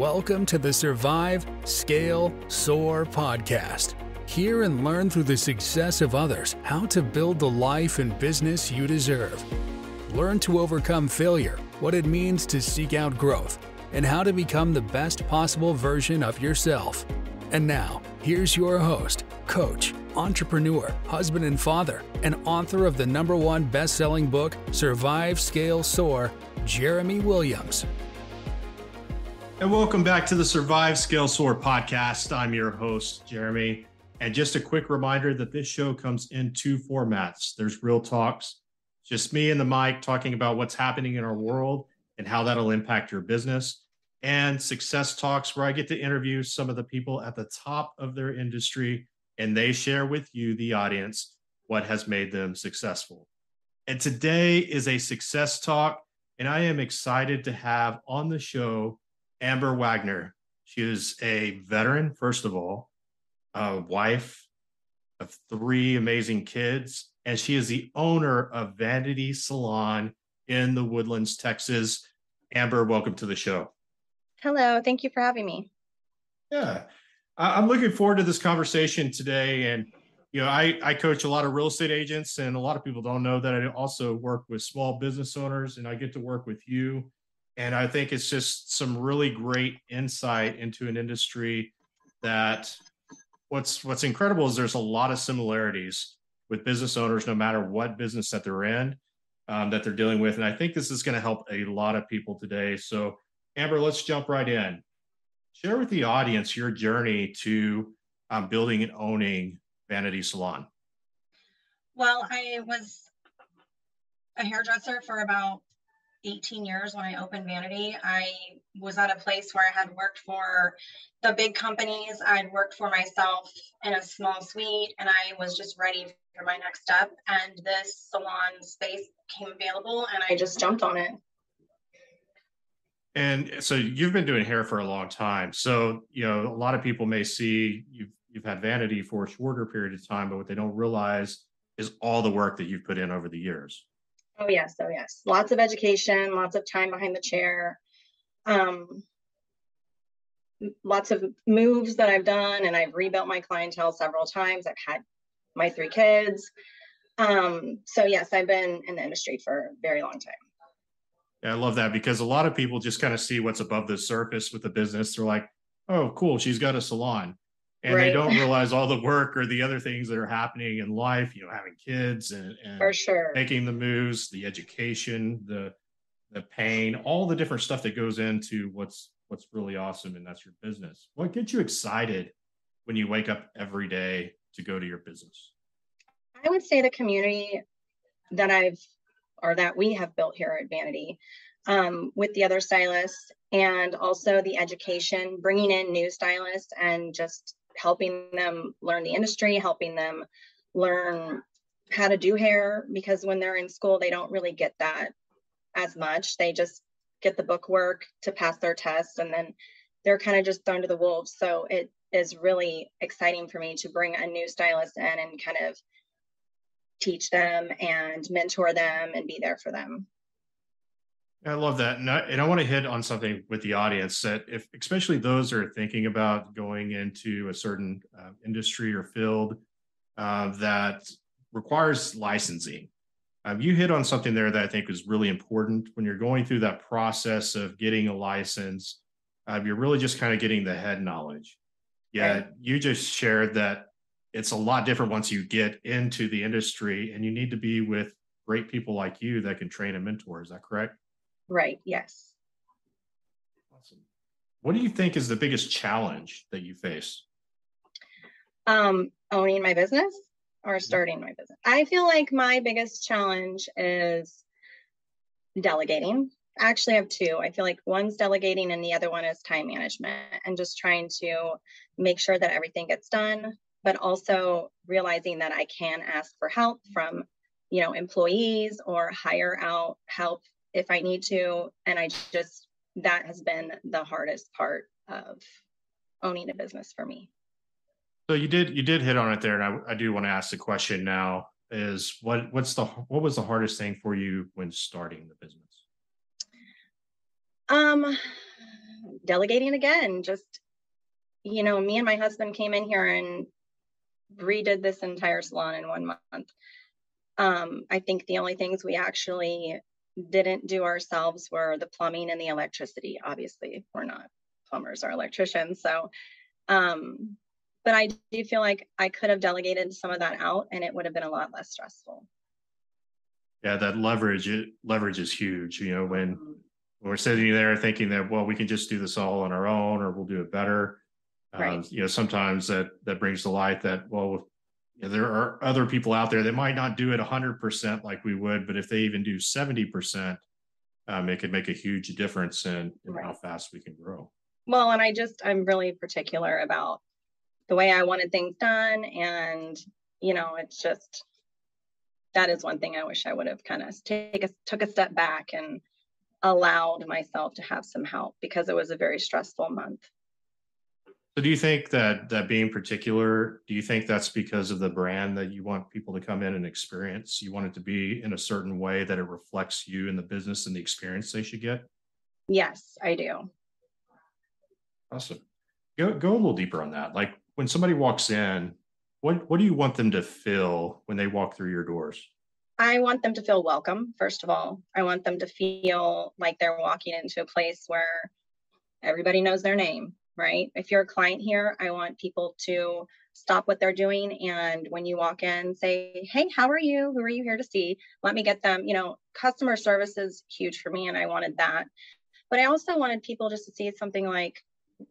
Welcome to the Survive, Scale, Soar podcast. Hear and learn through the success of others how to build the life and business you deserve. Learn to overcome failure, what it means to seek out growth, and how to become the best possible version of yourself. And now, here's your host, coach, entrepreneur, husband and father, and author of the number one best selling book, Survive, Scale, Soar, Jeremy Williams. And welcome back to the Survive Scale Soar podcast. I'm your host, Jeremy. And just a quick reminder that this show comes in two formats there's real talks, just me and the mic talking about what's happening in our world and how that'll impact your business, and success talks, where I get to interview some of the people at the top of their industry and they share with you, the audience, what has made them successful. And today is a success talk. And I am excited to have on the show Amber Wagner. She is a veteran, first of all, a wife of three amazing kids, and she is the owner of Vanity Salon in the Woodlands, Texas. Amber, welcome to the show. Hello, thank you for having me. Yeah, I'm looking forward to this conversation today. And, you know, I, I coach a lot of real estate agents, and a lot of people don't know that I also work with small business owners, and I get to work with you and I think it's just some really great insight into an industry that what's what's incredible is there's a lot of similarities with business owners, no matter what business that they're in, um, that they're dealing with. And I think this is going to help a lot of people today. So, Amber, let's jump right in. Share with the audience your journey to um, building and owning Vanity Salon. Well, I was a hairdresser for about 18 years when I opened Vanity. I was at a place where I had worked for the big companies. I'd worked for myself in a small suite and I was just ready for my next step. And this salon space came available and I just jumped on it. And so you've been doing hair for a long time. So, you know, a lot of people may see you've you've had vanity for a shorter period of time, but what they don't realize is all the work that you've put in over the years. Oh yes, oh yes. Lots of education, lots of time behind the chair. Um, lots of moves that I've done and I've rebuilt my clientele several times. I've had my three kids. Um, so yes, I've been in the industry for a very long time. Yeah, I love that because a lot of people just kind of see what's above the surface with the business. They're like, oh, cool, she's got a salon and right. they don't realize all the work or the other things that are happening in life you know having kids and, and for sure. making the moves the education the the pain all the different stuff that goes into what's what's really awesome and that's your business. What gets you excited when you wake up every day to go to your business? I would say the community that i've or that we have built here at vanity um, with the other stylists and also the education bringing in new stylists and just helping them learn the industry, helping them learn how to do hair because when they're in school, they don't really get that as much. They just get the book work to pass their tests and then they're kind of just thrown to the wolves. So it is really exciting for me to bring a new stylist in and kind of teach them and mentor them and be there for them. I love that. And I, and I want to hit on something with the audience that if, especially those are thinking about going into a certain uh, industry or field uh, that requires licensing. Um, you hit on something there that I think is really important when you're going through that process of getting a license. Uh, you're really just kind of getting the head knowledge. Yeah, right. you just shared that it's a lot different once you get into the industry, and you need to be with great people like you that can train and mentor. Is that correct? Right. Yes. Awesome. What do you think is the biggest challenge that you face? Um, owning my business or starting my business. I feel like my biggest challenge is delegating. I actually have two. I feel like one's delegating and the other one is time management and just trying to make sure that everything gets done, but also realizing that I can ask for help from, you know, employees or hire out help if I need to. And I just, that has been the hardest part of owning a business for me. So you did, you did hit on it there. And I, I do want to ask the question now is what, what's the, what was the hardest thing for you when starting the business? Um, delegating again, just, you know, me and my husband came in here and redid this entire salon in one month. Um, I think the only things we actually didn't do ourselves were the plumbing and the electricity. Obviously, we're not plumbers or electricians. So, um, but I do feel like I could have delegated some of that out and it would have been a lot less stressful. Yeah, that leverage it, leverage is huge. You know, when, mm-hmm. when we're sitting there thinking that well, we can just do this all on our own, or we'll do it better. Right. Um, you know, sometimes that that brings to light that well, you know, there are other people out there that might not do it 100% like we would, but if they even do 70%, um, it could make a huge difference in, in right. how fast we can grow. Well, and I just, I'm really particular about the way I wanted things done. And, you know, it's just, that is one thing I wish I would have kind of take a, took a step back and allowed myself to have some help because it was a very stressful month. So do you think that that being particular, do you think that's because of the brand that you want people to come in and experience? You want it to be in a certain way that it reflects you in the business and the experience they should get? Yes, I do. Awesome. Go go a little deeper on that. Like when somebody walks in, what what do you want them to feel when they walk through your doors? I want them to feel welcome, first of all. I want them to feel like they're walking into a place where everybody knows their name right? If you're a client here, I want people to stop what they're doing and when you walk in say hey how are you? Who are you here to see? Let me get them you know customer service is huge for me and i wanted that. But i also wanted people just to see something like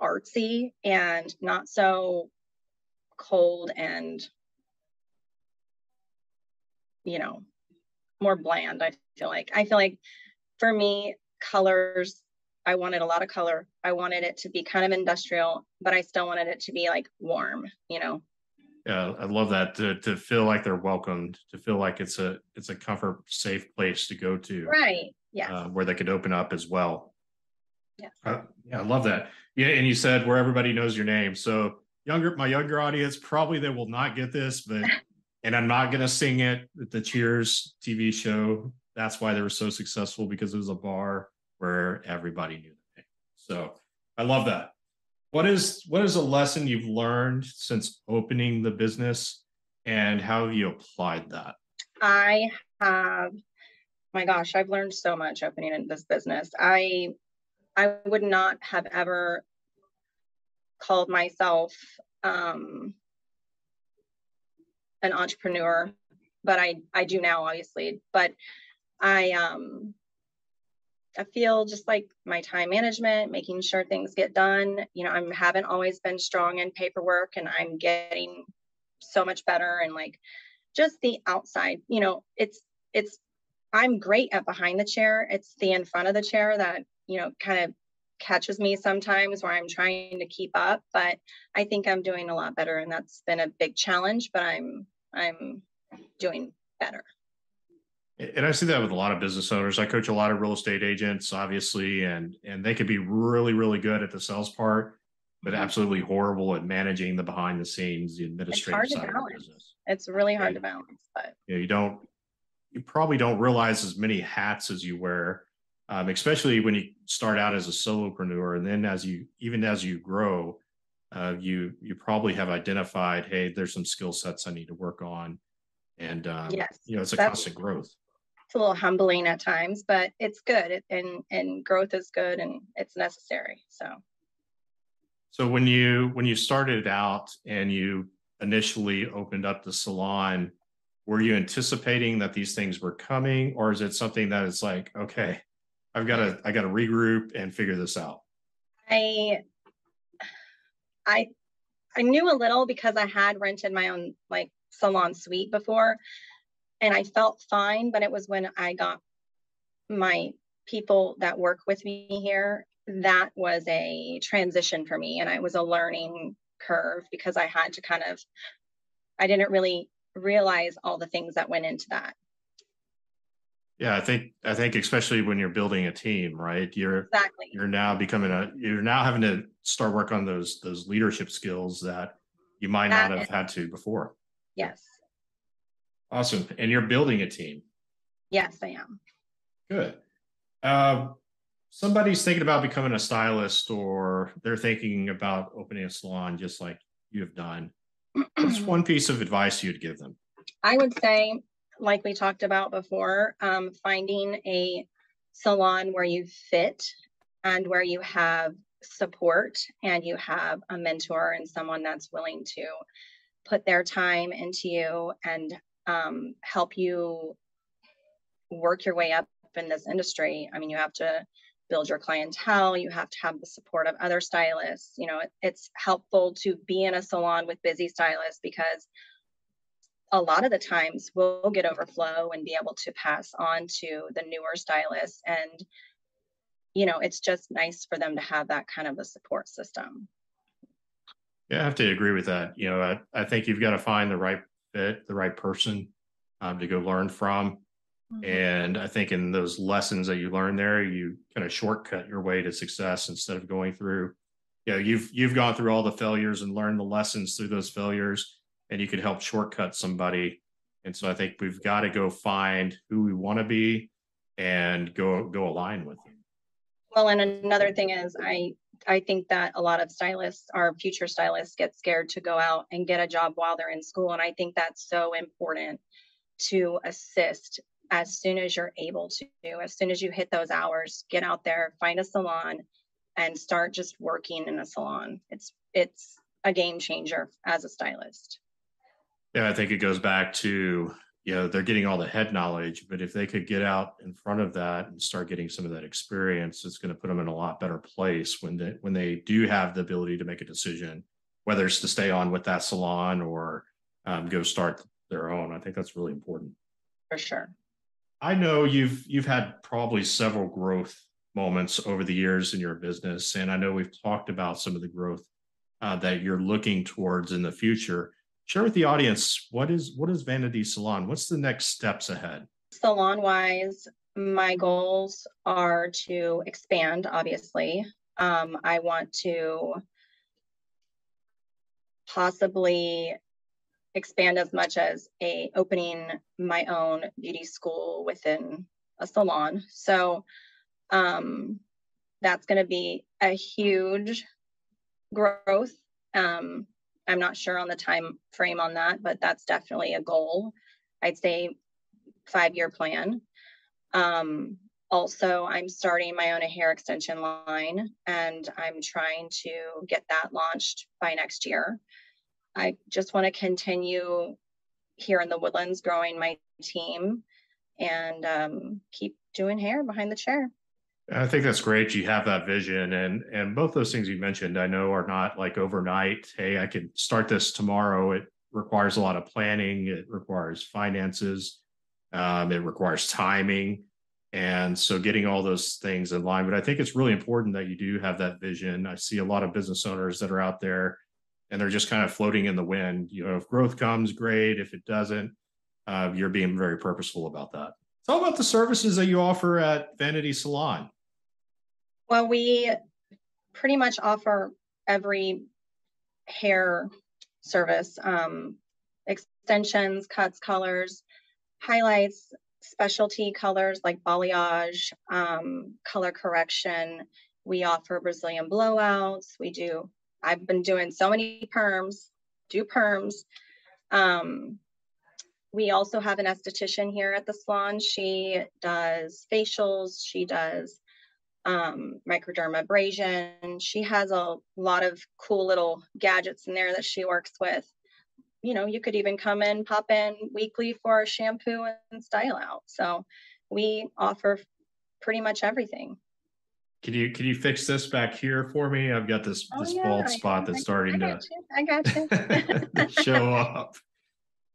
artsy and not so cold and you know more bland i feel like. I feel like for me colors I wanted a lot of color. I wanted it to be kind of industrial, but I still wanted it to be like warm, you know. Yeah, I love that to to feel like they're welcomed, to feel like it's a it's a comfort, safe place to go to. Right. Yeah. Uh, where they could open up as well. Yeah. Uh, yeah, I love that. Yeah, and you said where everybody knows your name. So younger, my younger audience probably they will not get this, but and I'm not gonna sing it. The Cheers TV show. That's why they were so successful because it was a bar where everybody knew the name. So I love that. What is what is a lesson you've learned since opening the business and how have you applied that? I have my gosh, I've learned so much opening in this business. I I would not have ever called myself um, an entrepreneur, but I I do now obviously. But I um I feel just like my time management, making sure things get done. You know, I haven't always been strong in paperwork and I'm getting so much better and like just the outside, you know, it's it's I'm great at behind the chair. It's the in front of the chair that, you know, kind of catches me sometimes where I'm trying to keep up, but I think I'm doing a lot better and that's been a big challenge, but I'm I'm doing better. And I see that with a lot of business owners. I coach a lot of real estate agents, obviously, and and they could be really, really good at the sales part, but mm-hmm. absolutely horrible at managing the behind the scenes, the administrative side of the business. It's really hard and, to balance, but you, know, you don't, you probably don't realize as many hats as you wear, um, especially when you start out as a solopreneur, and then as you even as you grow, uh, you you probably have identified, hey, there's some skill sets I need to work on, and um, yes, you know, it's a constant growth it's a little humbling at times, but it's good and and growth is good and it's necessary. So so when you when you started out and you initially opened up the salon, were you anticipating that these things were coming or is it something that it's like, okay, I've got to I got to regroup and figure this out? I I I knew a little because I had rented my own like salon suite before and I felt fine, but it was when I got my people that work with me here that was a transition for me and it was a learning curve because I had to kind of I didn't really realize all the things that went into that. Yeah, I think I think especially when you're building a team, right? You're exactly you're now becoming a you're now having to start work on those those leadership skills that you might that not have had to before. Yes. Awesome. And you're building a team. Yes, I am. Good. Uh, somebody's thinking about becoming a stylist or they're thinking about opening a salon just like you have done, what's one piece of advice you'd give them? I would say, like we talked about before, um, finding a salon where you fit and where you have support and you have a mentor and someone that's willing to put their time into you and um, help you work your way up in this industry. I mean, you have to build your clientele, you have to have the support of other stylists. You know, it, it's helpful to be in a salon with busy stylists because a lot of the times we'll get overflow and be able to pass on to the newer stylists and you know it's just nice for them to have that kind of a support system yeah i have to agree with that you know i, I think you've got to find the right fit the right person um, to go learn from. Mm-hmm. and i think in those lessons that you learn there you kind of shortcut your way to success instead of going through you know you've you've gone through all the failures and learned the lessons through those failures and you could help shortcut somebody. And so i think we've got to go find who we want to be and go go align with them. Well, and another thing is I I think that a lot of stylists, our future stylists, get scared to go out and get a job while they're in school. And I think that's so important to assist as soon as you're able to. As soon as you hit those hours, get out there, find a salon, and start just working in a salon. It's it's a game changer as a stylist. Yeah, I think it goes back to you know they're getting all the head knowledge but if they could get out in front of that and start getting some of that experience it's going to put them in a lot better place when they when they do have the ability to make a decision whether it's to stay on with that salon or um, go start their own. I think that's really important. For sure. I know you've you've had probably several growth moments over the years in your business and i know we've talked about some of the growth uh, that you're looking towards in the future share with the audience what is what is Vanity Salon? What's the next steps ahead? Salon wise, my goals are to expand. Obviously, um, I want to possibly expand as much as a opening my own beauty school within a salon. So um, that's going to be a huge growth. Um, I'm not sure on the time frame on that, but that's definitely a goal. I'd say five year plan. Um, also, I'm starting my own hair extension line and I'm trying to get that launched by next year. I just want to continue here in the woodlands growing my team and um, keep doing hair behind the chair. I think that's great. You have that vision, and and both those things you mentioned, I know, are not like overnight. Hey, I could start this tomorrow. It requires a lot of planning. It requires finances. Um, it requires timing, and so getting all those things in line. But I think it's really important that you do have that vision. I see a lot of business owners that are out there, and they're just kind of floating in the wind. You know, if growth comes, great. If it doesn't, uh, you're being very purposeful about that. Tell about the services that you offer at Vanity Salon. Well, we pretty much offer every hair service um, extensions, cuts, colors, highlights, specialty colors like balayage, um, color correction. We offer Brazilian blowouts. We do, I've been doing so many perms, do perms. Um, we also have an esthetician here at the salon. She does facials, she does um, microdermabrasion. She has a lot of cool little gadgets in there that she works with. You know, you could even come in, pop in weekly for a shampoo and style out. So we offer pretty much everything. Can you can you fix this back here for me? I've got this oh, this yeah, bald spot that's starting I to I got you. show up.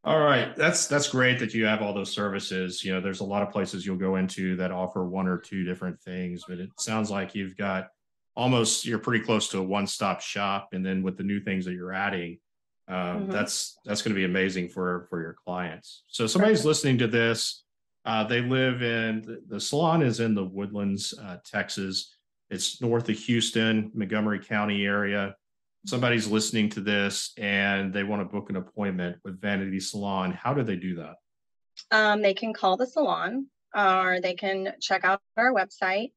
All right, that's that's great that you have all those services. You know, there's a lot of places you'll go into that offer one or two different things, but it sounds like you've got almost you're pretty close to a one-stop shop. And then with the new things that you're adding, um, mm-hmm. that's that's going to be amazing for for your clients. So somebody's listening to this. Uh, they live in the, the, salon is in the Woodlands, uh, Texas. It's north of Houston, Montgomery County area somebody's listening to this and they want to book an appointment with Vanity Salon, how do they do that? Um, they can call the salon or they can check out our website.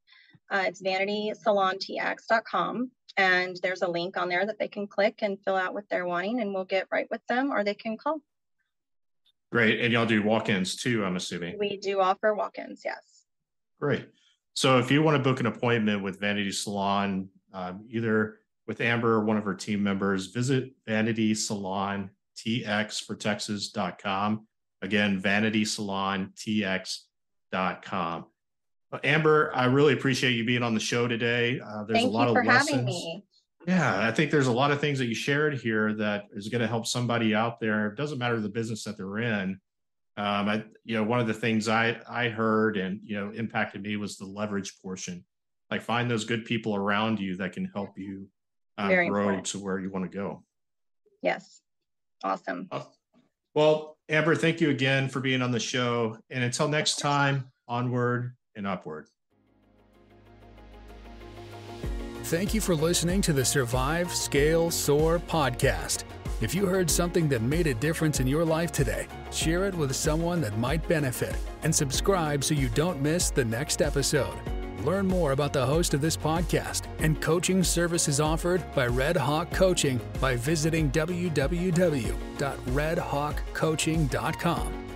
Uh, it's vanitysalontx.com. And there's a link on there that they can click and fill out what they're wanting, and we'll get right with them or they can call. Great. And y'all do walk ins too, I'm assuming. We do offer walk ins, yes. Great. So if you want to book an appointment with Vanity Salon, um, either with Amber or one of her team members, visit Vanity Salon TX for Texas.com. Again, Vanity Salon TX.com. Uh, Amber, I really appreciate you being on the show today. Uh, there's Thank a lot you for of lessons. having me. Yeah, I think there's a lot of things that you shared here that is going to help somebody out there. It doesn't matter the business that they're in. Um, I, you know, one of the things I I heard and you know impacted me was the leverage portion. Like find those good people around you that can help you uh, grow important. to where you want to go. Yes. Awesome. Well, Amber, thank you again for being on the show. And until next time, onward and upward. Thank you for listening to the Survive, Scale, Soar podcast. If you heard something that made a difference in your life today, share it with someone that might benefit and subscribe so you don't miss the next episode. Learn more about the host of this podcast and coaching services offered by Red Hawk Coaching by visiting www.redhawkcoaching.com.